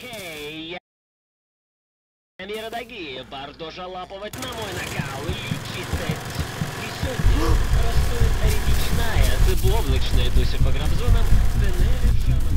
Хей, я... Мира дорогие, Бардожа лапывать на мой накал, лечитать. Висюк, растует аритичная, дыблоблачная, дуся по грабзонам, Денери, Шана.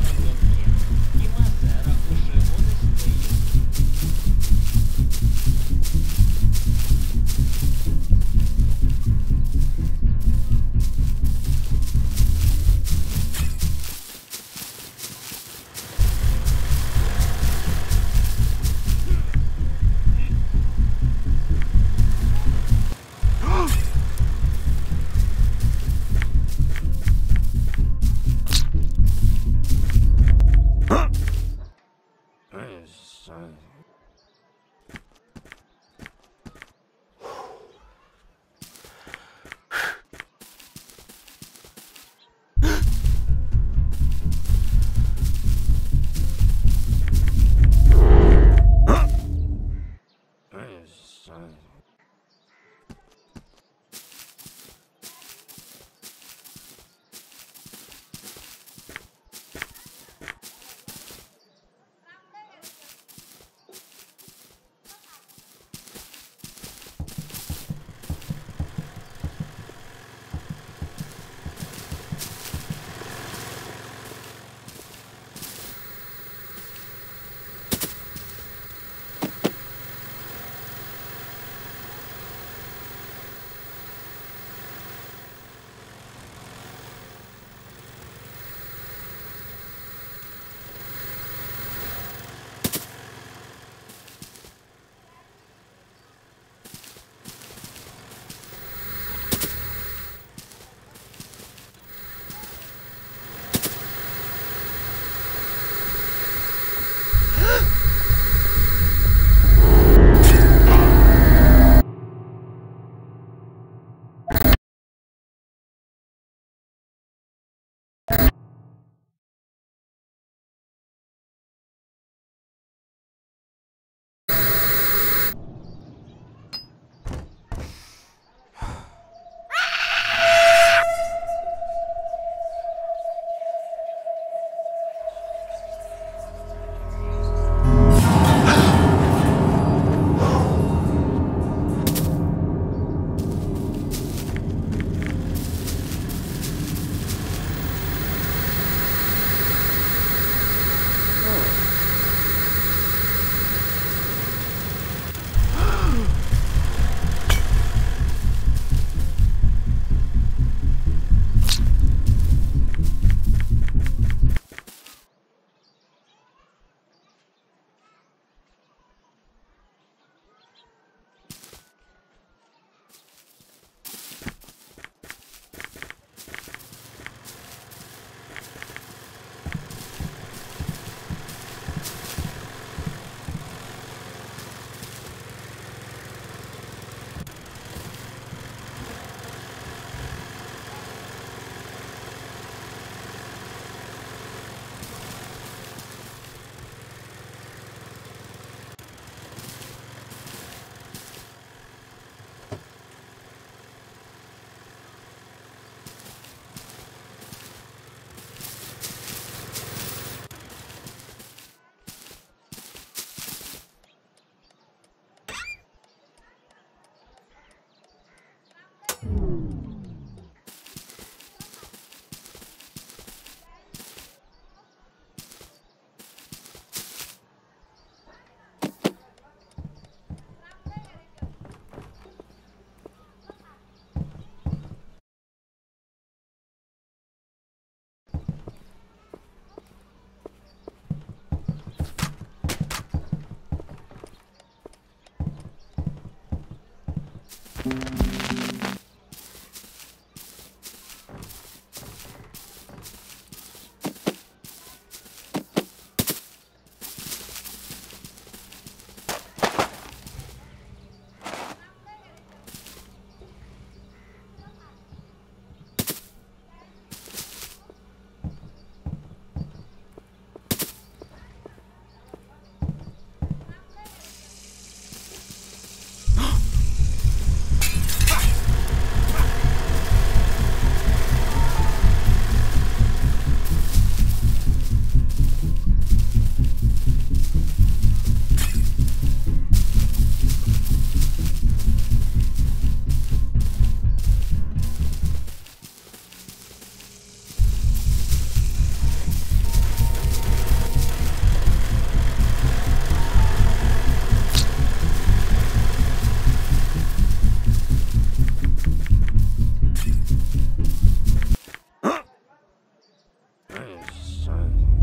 Yes.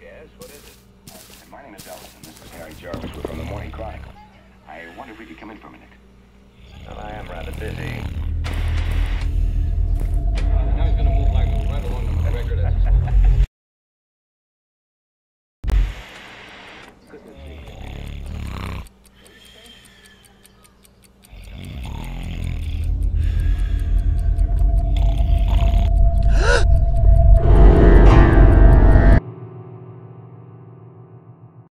Yes, what is it? Uh, my name is Ellison. This is Harry Jarvis. We're from the Morning Chronicle. I wonder if we could come in for a minute. Well, I am rather busy.